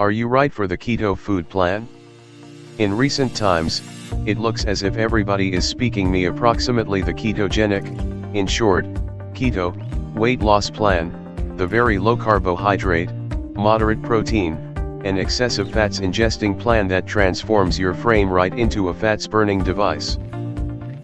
Are you right for the keto food plan? In recent times, it looks as if everybody is speaking me approximately the ketogenic, in short, keto, weight loss plan, the very low carbohydrate, moderate protein, and excessive fats ingesting plan that transforms your frame right into a fats burning device.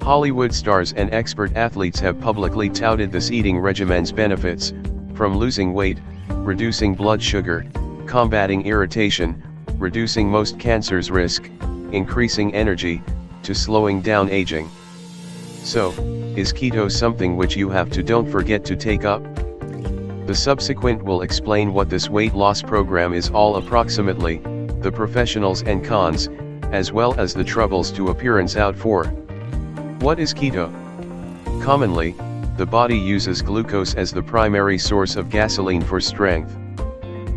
Hollywood stars and expert athletes have publicly touted this eating regimen's benefits, from losing weight, reducing blood sugar, combating irritation, reducing most cancer's risk, increasing energy, to slowing down aging. So, is keto something which you have to don't forget to take up? The subsequent will explain what this weight loss program is all approximately, the professionals and cons, as well as the troubles to appearance out for. What is keto? Commonly, the body uses glucose as the primary source of gasoline for strength.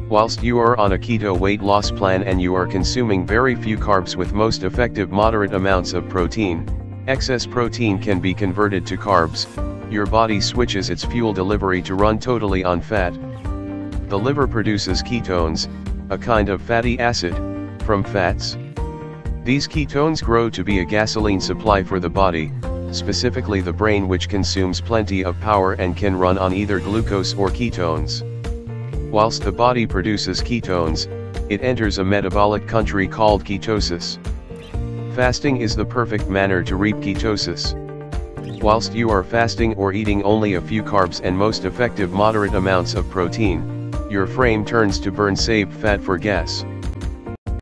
Whilst you are on a keto weight loss plan and you are consuming very few carbs with most effective moderate amounts of protein, excess protein can be converted to carbs, your body switches its fuel delivery to run totally on fat. The liver produces ketones, a kind of fatty acid, from fats. These ketones grow to be a gasoline supply for the body, specifically the brain which consumes plenty of power and can run on either glucose or ketones. Whilst the body produces ketones, it enters a metabolic country called ketosis. Fasting is the perfect manner to reap ketosis. Whilst you are fasting or eating only a few carbs and most effective moderate amounts of protein, your frame turns to burn saved fat for gas.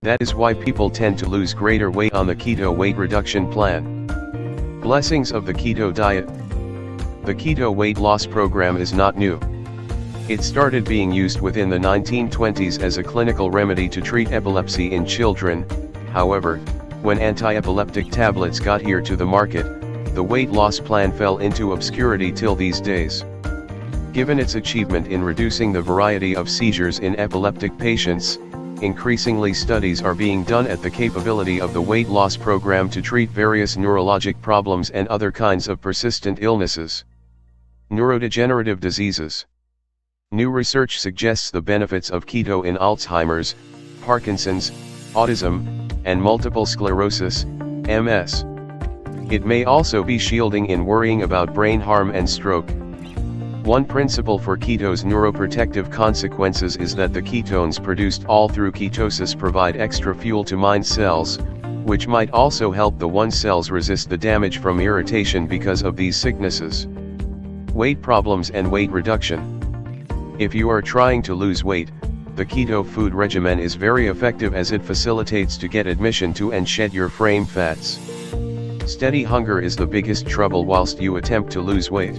That is why people tend to lose greater weight on the keto weight reduction plan. Blessings of the keto diet. The keto weight loss program is not new. It started being used within the 1920s as a clinical remedy to treat epilepsy in children, however, when anti-epileptic tablets got here to the market, the weight loss plan fell into obscurity till these days. Given its achievement in reducing the variety of seizures in epileptic patients, increasingly studies are being done at the capability of the weight loss program to treat various neurologic problems and other kinds of persistent illnesses. Neurodegenerative diseases New research suggests the benefits of keto in Alzheimer's, Parkinson's, autism, and multiple sclerosis, MS. It may also be shielding in worrying about brain harm and stroke. One principle for keto's neuroprotective consequences is that the ketones produced all through ketosis provide extra fuel to mind cells, which might also help the one cells resist the damage from irritation because of these sicknesses. Weight problems and weight reduction. If you are trying to lose weight, the keto food regimen is very effective as it facilitates to get admission to and shed your frame fats. Steady hunger is the biggest trouble whilst you attempt to lose weight.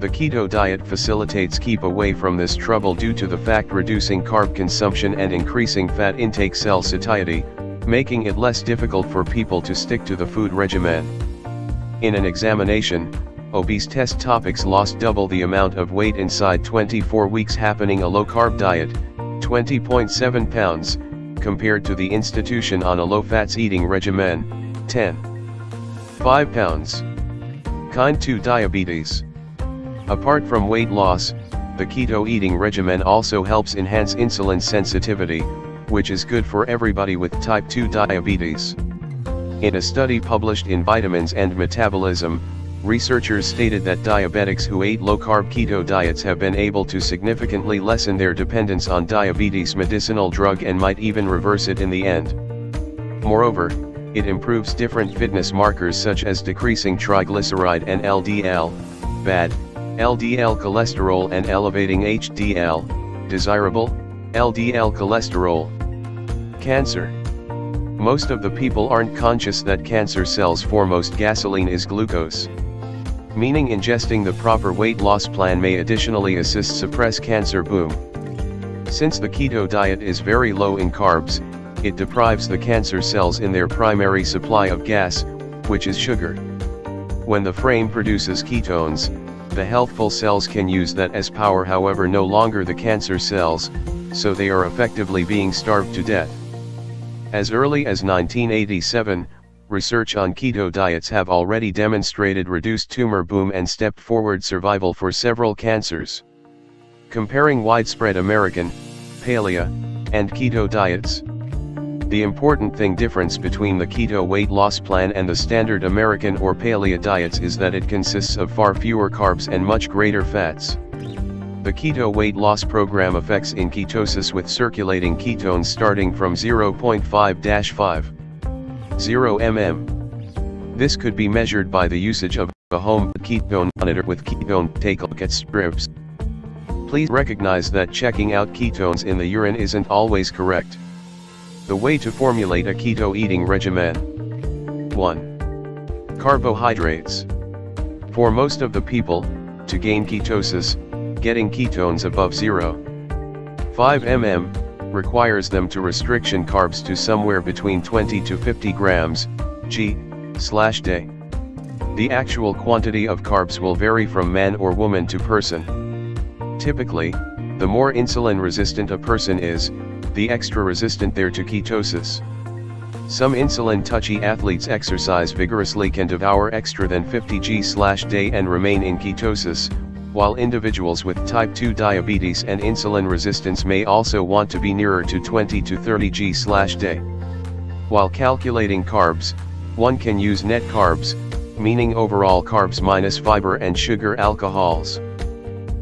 The keto diet facilitates keep away from this trouble due to the fact reducing carb consumption and increasing fat intake cell satiety, making it less difficult for people to stick to the food regimen. In an examination, obese test topics lost double the amount of weight inside 24 weeks happening a low-carb diet, 20.7 pounds, compared to the institution on a low-fats eating regimen, 10. 5 pounds. Kind 2 diabetes. Apart from weight loss, the keto eating regimen also helps enhance insulin sensitivity, which is good for everybody with type 2 diabetes. In a study published in Vitamins and Metabolism, researchers stated that diabetics who ate low-carb keto diets have been able to significantly lessen their dependence on diabetes medicinal drug and might even reverse it in the end. Moreover, it improves different fitness markers such as decreasing triglyceride and LDL, bad, LDL cholesterol and elevating HDL, desirable, LDL cholesterol. Cancer. Most of the people aren't conscious that cancer cells' foremost gasoline is glucose meaning ingesting the proper weight loss plan may additionally assist suppress cancer boom. Since the keto diet is very low in carbs, it deprives the cancer cells in their primary supply of gas, which is sugar. When the frame produces ketones, the healthful cells can use that as power however no longer the cancer cells, so they are effectively being starved to death. As early as 1987, research on keto diets have already demonstrated reduced tumor boom and step forward survival for several cancers. Comparing widespread American, paleo, and keto diets. The important thing difference between the keto weight loss plan and the standard American or paleo diets is that it consists of far fewer carbs and much greater fats. The keto weight loss program affects in ketosis with circulating ketones starting from 0.5-5, 0 mm. This could be measured by the usage of a home ketone monitor with ketone take at strips. Please recognize that checking out ketones in the urine isn't always correct. The way to formulate a keto eating regimen. 1. Carbohydrates. For most of the people, to gain ketosis, getting ketones above 0. 5 mm, requires them to restriction carbs to somewhere between 20 to 50 grams, g, slash day. The actual quantity of carbs will vary from man or woman to person. Typically, the more insulin resistant a person is, the extra resistant they're to ketosis. Some insulin-touchy athletes exercise vigorously can devour extra than 50 g/day and remain in ketosis, while individuals with type 2 diabetes and insulin resistance may also want to be nearer to 20 to 30 g/day. While calculating carbs, one can use net carbs, meaning overall carbs minus fiber and sugar alcohols.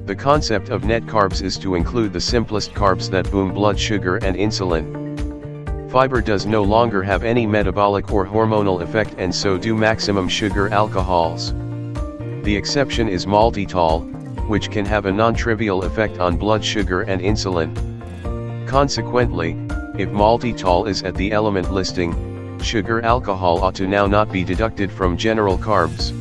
The concept of net carbs is to include the simplest carbs that boom blood sugar and insulin. Fiber does no longer have any metabolic or hormonal effect and so do maximum sugar alcohols. The exception is maltitol, which can have a non-trivial effect on blood sugar and insulin. Consequently, if maltitol is at the element listing, sugar alcohol ought to now not be deducted from general carbs.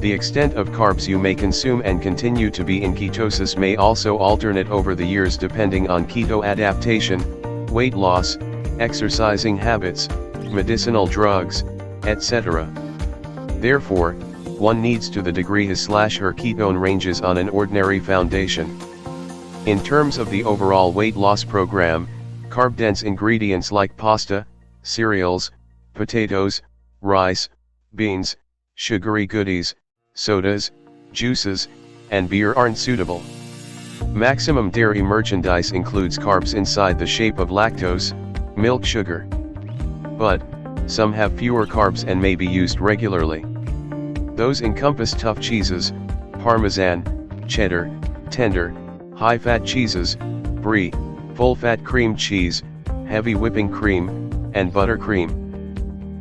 The extent of carbs you may consume and continue to be in ketosis may also alternate over the years depending on keto adaptation, weight loss, exercising habits, medicinal drugs, etc. Therefore, one needs to the degree his slash her ketone ranges on an ordinary foundation. In terms of the overall weight loss program, carb-dense ingredients like pasta, cereals, potatoes, rice, beans, sugary goodies, sodas, juices, and beer aren't suitable. Maximum dairy merchandise includes carbs inside the shape of lactose, milk sugar. But, some have fewer carbs and may be used regularly. Those encompass tough cheeses, parmesan, cheddar, tender, high-fat cheeses, brie, full-fat cream cheese, heavy whipping cream, and buttercream.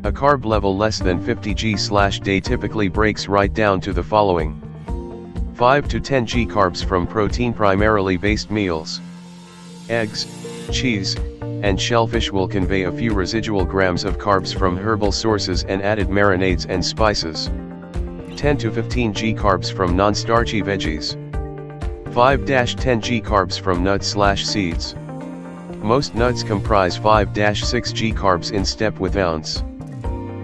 A carb level less than 50 g/day typically breaks right down to the following. 5 to 10 g carbs from protein primarily based meals. Eggs, cheese, and shellfish will convey a few residual grams of carbs from herbal sources and added marinades and spices. 10 to 15 g carbs from non-starchy veggies. 5-10 g carbs from nuts slash seeds. Most nuts comprise 5-6 g carbs in step with ounce.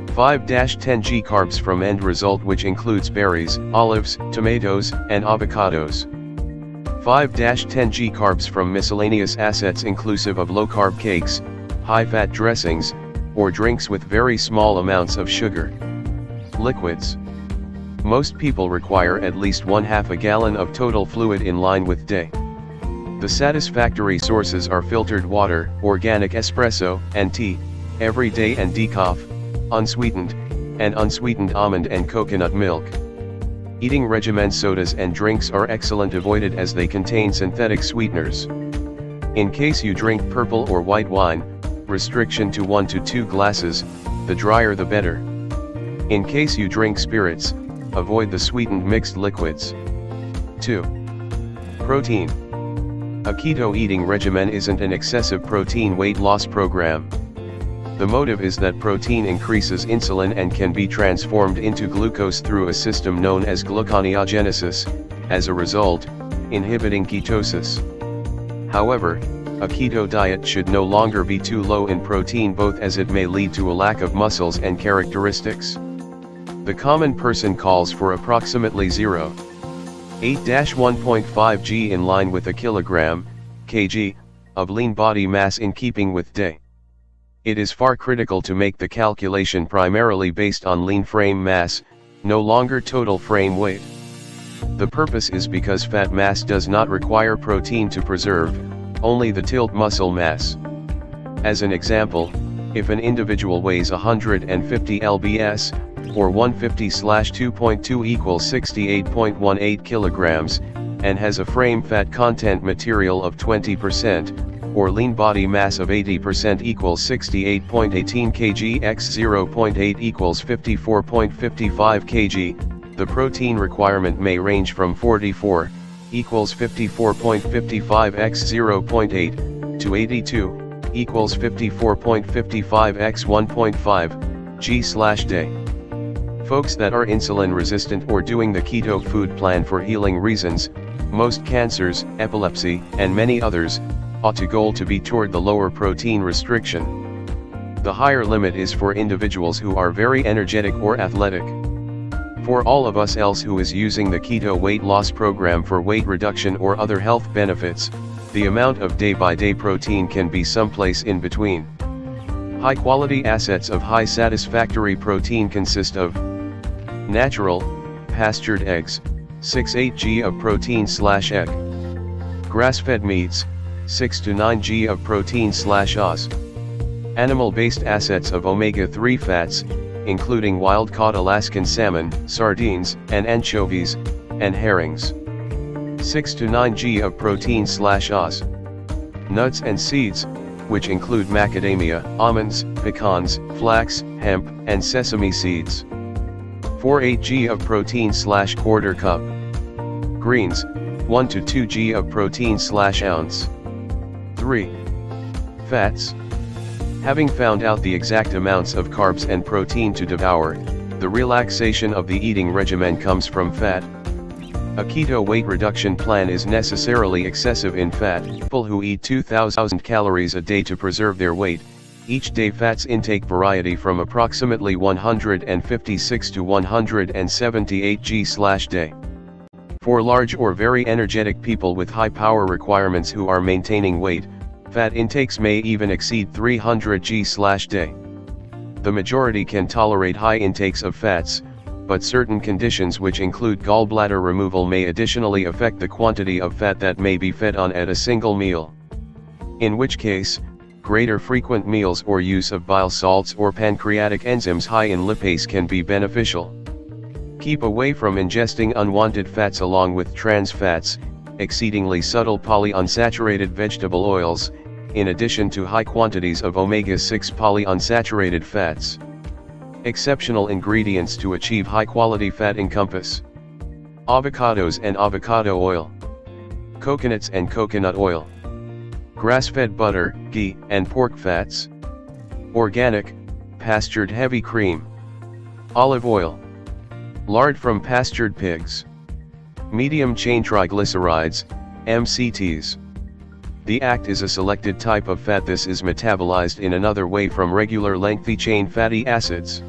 5-10 g carbs from end result which includes berries, olives, tomatoes, and avocados. 5-10 g carbs from miscellaneous assets inclusive of low-carb cakes, high-fat dressings, or drinks with very small amounts of sugar. Liquids. Most people require at least one half a gallon of total fluid in line with day. The satisfactory sources are filtered water, organic espresso, and tea, every day and decaf, unsweetened, and unsweetened almond and coconut milk. Eating regimen sodas and drinks are excellent avoided as they contain synthetic sweeteners. In case you drink purple or white wine, restriction to 1 to 2 glasses, the drier the better. In case you drink spirits, avoid the sweetened mixed liquids. 2. Protein. A keto eating regimen isn't an excessive protein weight loss program. The motive is that protein increases insulin and can be transformed into glucose through a system known as gluconeogenesis, as a result, inhibiting ketosis. However, a keto diet should no longer be too low in protein both as it may lead to a lack of muscles and characteristics. The common person calls for approximately 0. 8-1.5 g in line with a kilogram, kg, of lean body mass in keeping with day. It is far critical to make the calculation primarily based on lean frame mass, no longer total frame weight. The purpose is because fat mass does not require protein to preserve, only the tilt muscle mass. As an example, if an individual weighs 150 lbs, or 150-2.2 equals 68.18 kilograms, and has a frame fat content material of 20%, or lean body mass of 80% equals 68.18 kg x 0.8 equals 54.55 kg, the protein requirement may range from 44, equals 54.55 x 0.8, to 82, equals 54.55 x 1.5, g slash day. Folks that are insulin resistant or doing the keto food plan for healing reasons, most cancers, epilepsy, and many others, ought to goal to be toward the lower protein restriction. The higher limit is for individuals who are very energetic or athletic. For all of us else who is using the keto weight loss program for weight reduction or other health benefits, the amount of day-by-day -day protein can be someplace in between. High quality assets of high satisfactory protein consist of Natural, pastured eggs, 6-8 g of protein slash egg. Grass-fed meats, 6 to 9 g of protein slash os. Animal-based assets of omega-3 fats, including wild-caught Alaskan salmon, sardines, and anchovies, and herrings. 6 to 9 g of protein slash os. Nuts and seeds, which include macadamia, almonds, pecans, flax, hemp, and sesame seeds. 4-8 g of protein slash quarter cup. Greens, 1 to 2 g of protein slash ounce. 3. Fats. Having found out the exact amounts of carbs and protein to devour, the relaxation of the eating regimen comes from fat. A keto weight reduction plan is necessarily excessive in fat. People who eat 2000 calories a day to preserve their weight, each day fats intake variety from approximately 156 to 178 g/day. For large or very energetic people with high power requirements who are maintaining weight, fat intakes may even exceed 300 g/day. The majority can tolerate high intakes of fats, but certain conditions which include gallbladder removal may additionally affect the quantity of fat that may be fed on at a single meal. In which case, greater frequent meals or use of bile salts or pancreatic enzymes high in lipase can be beneficial. Keep away from ingesting unwanted fats along with trans fats, exceedingly subtle polyunsaturated vegetable oils, in addition to high quantities of omega-6 polyunsaturated fats. Exceptional ingredients to achieve high-quality fat encompass avocados and avocado oil, coconuts and coconut oil grass-fed butter, ghee, and pork fats, organic, pastured heavy cream, olive oil, lard from pastured pigs, medium chain triglycerides, MCTs. The MCT is a selected type of fat this is metabolized in another way from regular lengthy chain fatty acids.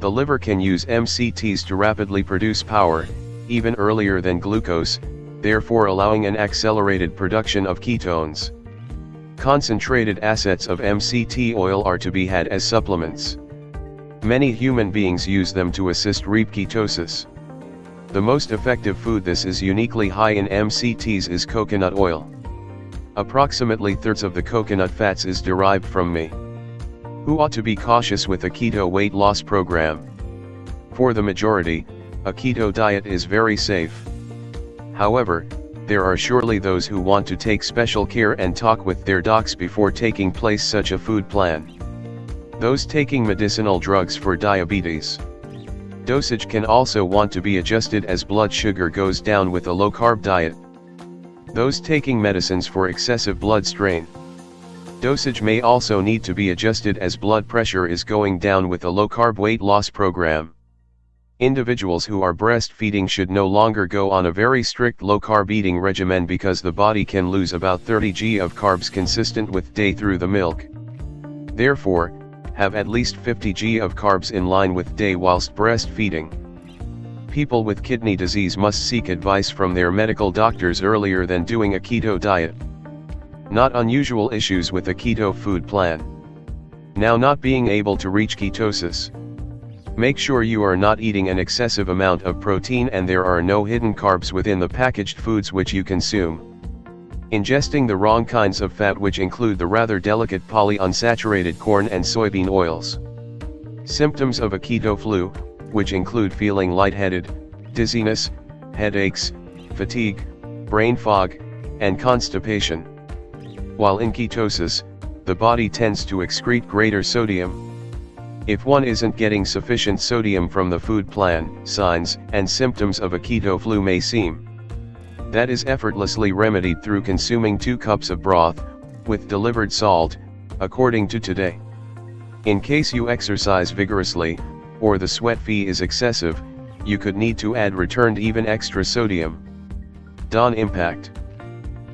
The liver can use MCTs to rapidly produce power, even earlier than glucose, therefore allowing an accelerated production of ketones. Concentrated assets of MCT oil are to be had as supplements. Many human beings use them to assist reap ketosis. The most effective food this is uniquely high in MCTs is coconut oil. Approximately thirds of the coconut fats is derived from me. Who ought to be cautious with a keto weight loss program? For the majority, a keto diet is very safe. However, there are surely those who want to take special care and talk with their docs before taking place such a food plan. Those taking medicinal drugs for diabetes. Dosage can also want to be adjusted as blood sugar goes down with a low-carb diet. Those taking medicines for excessive blood strain. Dosage may also need to be adjusted as blood pressure is going down with a low-carb weight loss program. Individuals who are breastfeeding should no longer go on a very strict low-carb eating regimen because the body can lose about 30 g of carbs consistent with day through the milk. Therefore, have at least 50 g of carbs in line with day whilst breastfeeding. People with kidney disease must seek advice from their medical doctors earlier than doing a keto diet. Not unusual issues with a keto food plan. Now not being able to reach ketosis. Make sure you are not eating an excessive amount of protein and there are no hidden carbs within the packaged foods which you consume. Ingesting the wrong kinds of fat which include the rather delicate polyunsaturated corn and soybean oils. Symptoms of a keto flu, which include feeling lightheaded, dizziness, headaches, fatigue, brain fog, and constipation. While in ketosis, the body tends to excrete greater sodium. If one isn't getting sufficient sodium from the food plan, signs and symptoms of a keto flu may seem. That is effortlessly remedied through consuming 2 cups of broth, with delivered salt, according to today. In case you exercise vigorously, or the sweat fee is excessive, you could need to add returned even extra sodium. Dawn impact.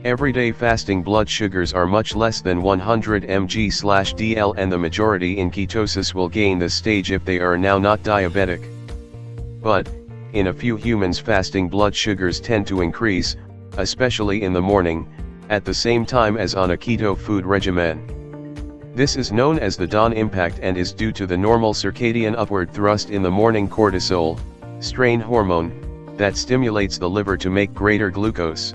Everyday fasting blood sugars are much less than 100 mg/dl and the majority in ketosis will gain this stage if they are now not diabetic. But, in a few humans fasting blood sugars tend to increase, especially in the morning, at the same time as on a keto food regimen. This is known as the dawn impact and is due to the normal circadian upward thrust in the morning cortisol, strain hormone, that stimulates the liver to make greater glucose.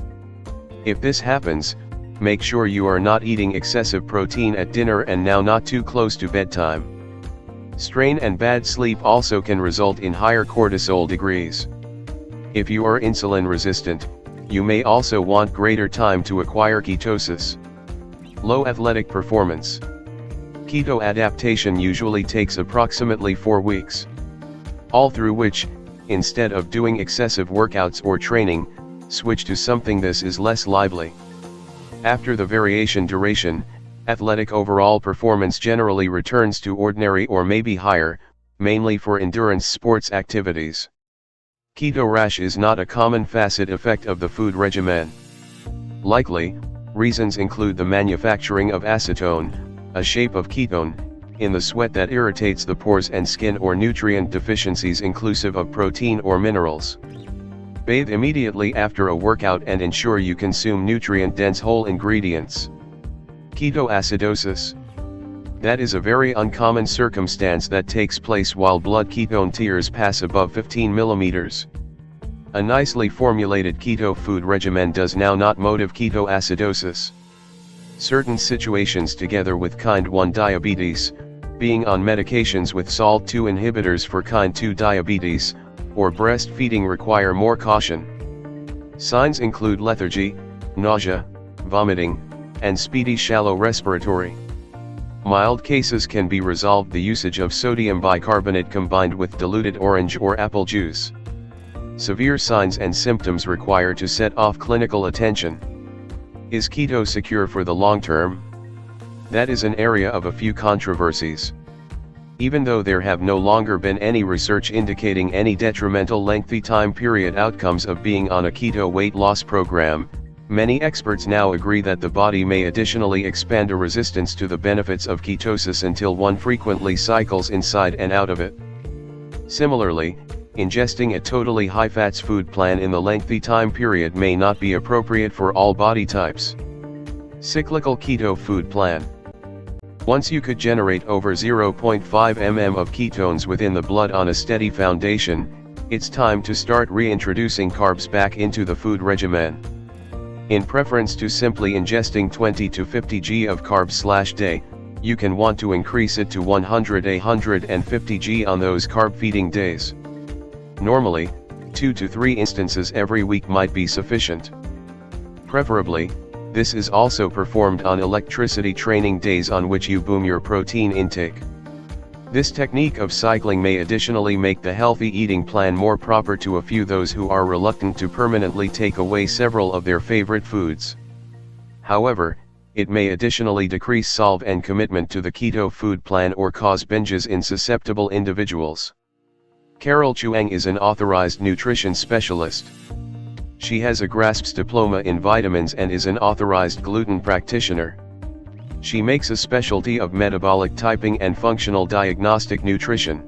If this happens, make sure you are not eating excessive protein at dinner and now not too close to bedtime. Strain and bad sleep also can result in higher cortisol degrees. If you are insulin resistant, you may also want greater time to acquire ketosis. Low athletic performance. Keto adaptation usually takes approximately 4 weeks. All through which, instead of doing excessive workouts or training, switch to something this is less lively. After the variation duration, athletic overall performance generally returns to ordinary or maybe higher, mainly for endurance sports activities. Keto rash is not a common facet effect of the food regimen. Likely, reasons include the manufacturing of acetone, a shape of ketone, in the sweat that irritates the pores and skin or nutrient deficiencies inclusive of protein or minerals. Bathe immediately after a workout and ensure you consume nutrient-dense whole ingredients. Ketoacidosis. That is a very uncommon circumstance that takes place while blood ketone tiers pass above 15 millimeters. A nicely formulated keto food regimen does now not motive ketoacidosis. Certain situations together with kind 1 diabetes, being on medications with SGLT2 inhibitors for kind 2 diabetes, or breastfeeding require more caution. Signs include lethargy, nausea, vomiting, and speedy shallow respiratory. Mild cases can be resolved the usage of sodium bicarbonate combined with diluted orange or apple juice. Severe signs and symptoms require to set off clinical attention. Is keto secure for the long term? That is an area of a few controversies. Even though there have no longer been any research indicating any detrimental lengthy time period outcomes of being on a keto weight loss program, many experts now agree that the body may additionally expand a resistance to the benefits of ketosis until one frequently cycles inside and out of it. Similarly, ingesting a totally high-fats food plan in the lengthy time period may not be appropriate for all body types. Cyclical Keto Food Plan once you could generate over 0.5 mm of ketones within the blood on a steady foundation, it's time to start reintroducing carbs back into the food regimen. In preference to simply ingesting 20 to 50 g of carbs slash day, you can want to increase it to 100 150 g on those carb feeding days. Normally, 2 to 3 instances every week might be sufficient. Preferably, this is also performed on electricity training days on which you boom your protein intake. This technique of cycling may additionally make the healthy eating plan more proper to a few those who are reluctant to permanently take away several of their favorite foods. However, it may additionally decrease solve and commitment to the keto food plan or cause binges in susceptible individuals. Carol Chuang is an authorized nutrition specialist. She has a GRASPS diploma in vitamins and is an authorized gluten practitioner. She makes a specialty of metabolic typing and functional diagnostic nutrition.